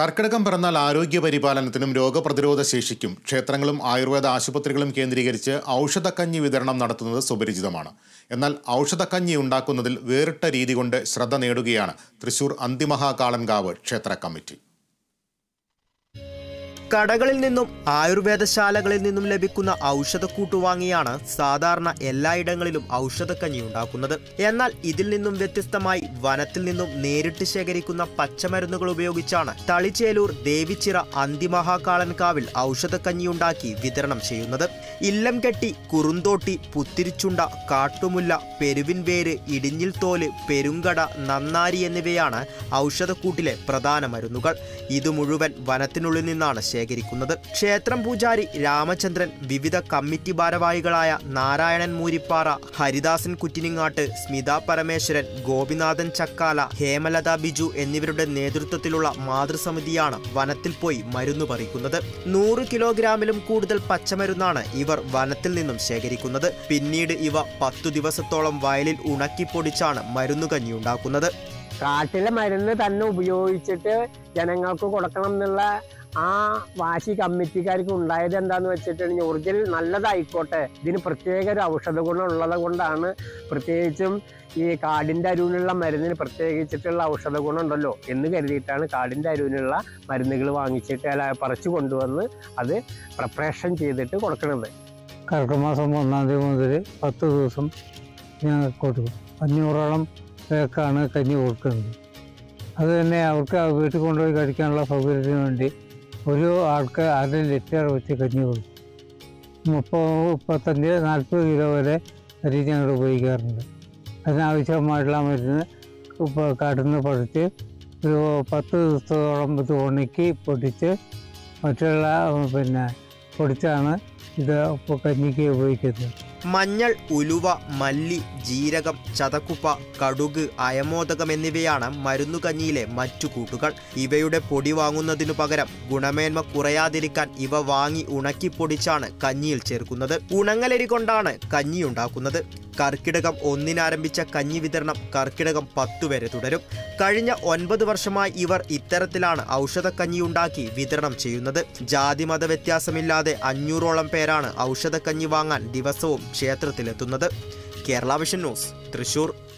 കർക്കിടകം പിറന്നാൽ ആരോഗ്യ പരിപാലനത്തിനും രോഗപ്രതിരോധ ശേഷിക്കും. ക്ഷേത്രങ്ങളും ആയുർവേദ ആശുപത്രികളും കേന്ദ്രീകരിച്ച് ഔഷധക്കഞ്ഞി വിതരണം നടത്തുന്നത് സുപരിചിതമാണ്. എന്നാൽ ഔഷധക്കഞ്ഞി ഉണ്ടാക്കുന്നതിൽ വേറിട്ട രീതി കൊണ്ട് ശ്രദ്ധ നേടുകയാണ് തൃശൂർ അന്തിമഹാകാളൻകാവ് ക്ഷേത്ര കമ്മിറ്റി. കടകളിൽ നിന്നും ആയുർവേദശാലകളിൽ നിന്നും ലഭിക്കുന്ന ഔഷധക്കൂട്ട് വാങ്ങിയാണ് സാധാരണ എല്ലായിടങ്ങളിലും ഔഷധക്കഞ്ഞി ഉണ്ടാക്കുന്നത്. എന്നാൽ ഇതിൽ നിന്നും വ്യത്യസ്തമായി വനത്തിൽ നിന്നും നേരിട്ട് ശേഖരിക്കുന്ന പച്ചമരുന്നുകൾ ഉപയോഗിച്ചാണ് തളിച്ചേലൂർ ദേവിച്ചിറ അന്തിമഹാകാളൻകാവിൽ ഔഷധക്കഞ്ഞി ഉണ്ടാക്കി വിതരണം ചെയ്യുന്നത്. ഇല്ലം കെട്ടി കുറുന്തോട്ടി പുത്തിരിച്ചുണ്ട കാട്ടുമുല്ല പെരുവിൻ വേര് ഇടിഞ്ഞിൽ തോൽ പെരുങ്കട നന്നാരി എന്നിവയാണ് ഔഷധക്കൂട്ടിലെ പ്രധാന മരുന്നുകൾ. ഇത് മുഴുവൻ വനത്തിനുള്ളിൽ നിന്നാണ് ശേഖരിക്കുന്നത് ക്ഷേത്രം പൂജാരി രാമചന്ദ്രൻ വിവിധ കമ്മിറ്റി ഭാരവാഹികളായ നാരായണൻ മൂരിപ്പാറ ഹരിദാസൻ കുറ്റിനിങ്ങാട്ട് സ്മിത പരമേശ്വരൻ ഗോപിനാഥൻ ചക്കാല ഹേമലത ബിജു എന്നിവരുടെ നേതൃത്വത്തിലുള്ള മാതൃസമിതിയാണ് വനത്തിൽ പോയി മരുന്ന് പറിക്കുന്നത്. നൂറ് കിലോഗ്രാമിലും കൂടുതൽ പച്ചമരുന്നാണ് ഇവർ വനത്തിൽ നിന്നും ശേഖരിക്കുന്നത്. പിന്നീട് ഇവ പത്തു ദിവസത്തോളം വയലിൽ ഉണക്കിപ്പൊടിച്ചാണ് മരുന്നുകഞ്ഞി ഉണ്ടാക്കുന്നത്. കാട്ടിലെ മരുന്ന് തന്നെ ഉപയോഗിച്ചിട്ട് ജനങ്ങൾക്ക് കൊടുക്കണം എന്നുള്ള ആ വാശി കമ്മിറ്റിക്കാർക്ക് ഉണ്ടായത് എന്താന്ന് വെച്ചിട്ടുണ്ടെങ്കിൽ ഒറിജിനൽ നല്ലതായിക്കോട്ടെ. ഇതിന് പ്രത്യേക ഒരു ഔഷധ ഗുണം ഉള്ളത് കൊണ്ടാണ് പ്രത്യേകിച്ചും ഈ കാടിന്റെ അരുവിനുള്ള മരുന്നിന് പ്രത്യേകിച്ചിട്ടുള്ള ഔഷധ ഗുണം ഉണ്ടല്ലോ എന്ന് കരുതിയിട്ടാണ് കാടിന്റെ അരുവിനുള്ള മരുന്നുകൾ വാങ്ങിച്ചിട്ട് അല്ല പറിച്ചു കൊണ്ടുവന്ന് അത് പ്രിപ്പറേഷൻ ചെയ്തിട്ട് കൊടുക്കുന്നത് കർക്കമാസം ഒന്നാം തീയതി മുതൽ പത്ത് ദിവസം ഞാൻ കൊടുക്കും. അഞ്ഞൂറോളം പേർക്കാണ് കഞ്ഞി കൊടുക്കുന്നത്. അത് തന്നെ അവർക്ക് വീട്ടിൽ കൊണ്ടുപോയി കഴിക്കാനുള്ള സൗകര്യത്തിന് വേണ്ടി ഒരു ആൾക്ക് അര ലിറ്റർ വെച്ച് കഞ്ഞി കൊടുക്കും മുപ്പത് മുപ്പത്തഞ്ച് നാൽപ്പത് കിലോ വരെ അരി ഞങ്ങൾ ഉപയോഗിക്കാറുണ്ട് അതിനാവശ്യമായിട്ടുള്ള മരുന്ന് ഇപ്പോൾ കാട്ടിൽ നിന്ന് പറിച്ച് ഒരു പത്ത് ദിവസത്തോളം ഇത് ഉണക്കി പൊടിച്ച് മറ്റുള്ള പിന്നെ പൊടിച്ചാണ് ഇത് ഇപ്പോൾ കഞ്ഞിക്ക് ഉപയോഗിക്കുന്നത് മഞ്ഞൾ ഉലുവ മല്ലി ജീരകം ചതക്കുപ്പ കടുക് അയമോദകം എന്നിവയാണ് മരുന്നുകഞ്ഞിയിലെ മറ്റു കൂട്ടുകൾ. ഇവയുടെ പൊടി വാങ്ങുന്നതിനു പകരം ഗുണമേന്മ കുറയാതിരിക്കാൻ ഇവ വാങ്ങി ഉണക്കിപ്പൊടിച്ചാണ് കഞ്ഞിയിൽ ചേർക്കുന്നത്. ഉണങ്ങലരി കൊണ്ടാണ് കഞ്ഞി ഉണ്ടാക്കുന്നത്. കർക്കിടകം ഒന്നിനാരംഭിച്ച കഞ്ഞി വിതരണം കർക്കിടകം പത്തു വരെ തുടരും. കഴിഞ്ഞ ഒൻപത് വർഷമായി ഇവർ ഇത്തരത്തിലാണ് ഔഷധക്കഞ്ഞി ഉണ്ടാക്കി വിതരണം ചെയ്യുന്നത്. ജാതിമത വ്യത്യാസമില്ലാതെ അഞ്ഞൂറോളം പേരാണ് ഔഷധക്കഞ്ഞി വാങ്ങാൻ ദിവസവും ക്ഷേത്രത്തിലെത്തുന്നത്. Kerala vision news Thrissur.